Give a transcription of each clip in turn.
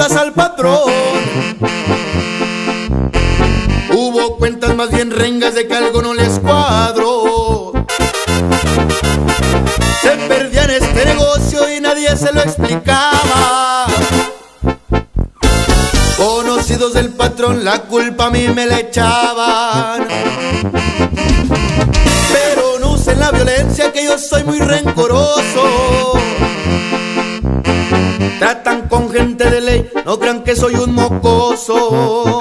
al patrón. Hubo cuentas más bien rengas de que algo no les cuadró. Se perdían este negocio y nadie se lo explicaba. Conocidos del patrón, la culpa a mí me la echaban. Pero no usen la violencia, que yo soy muy rencoroso. Tratan con gente de ley, no crean que soy un mocoso.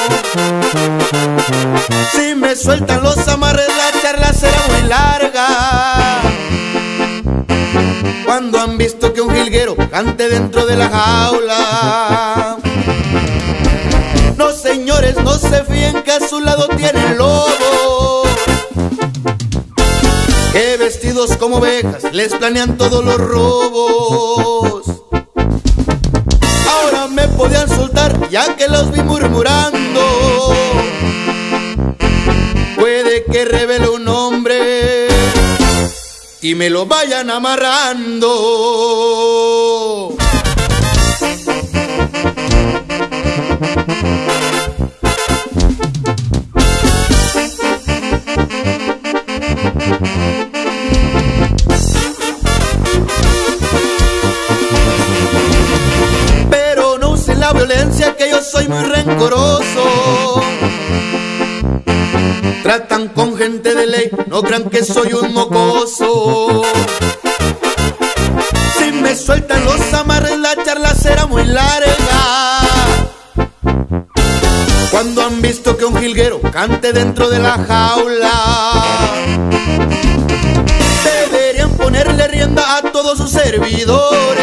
Si me sueltan los amarres, la charla será muy larga. Cuando han visto que un jilguero cante dentro de la jaula. No señores, no se fíen que a su lado tienen lobo. Que vestidos como ovejas les planean todos los robos. Podían soltar ya que los vi murmurando. Puede que revele un nombre y me lo vayan amarrando. Soy muy rencoroso. Tratan con gente de ley, no crean que soy un mocoso. Si me sueltan los amarres, la charla será muy larga. Cuando han visto que un jilguero cante dentro de la jaula, deberían ponerle rienda a todos sus servidores.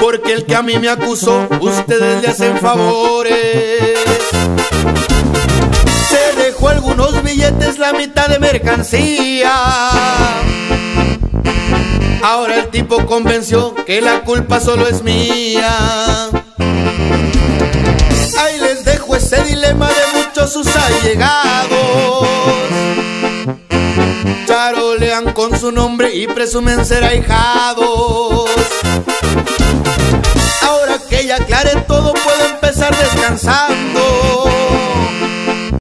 Porque el que a mí me acusó, ustedes le hacen favores. Se dejó algunos billetes, la mitad de mercancía. Ahora el tipo convenció que la culpa solo es mía. Ahí les dejo ese dilema de muchos sus allegados. Charolean con su nombre y presumen ser ahijados. Ahora que ya aclaré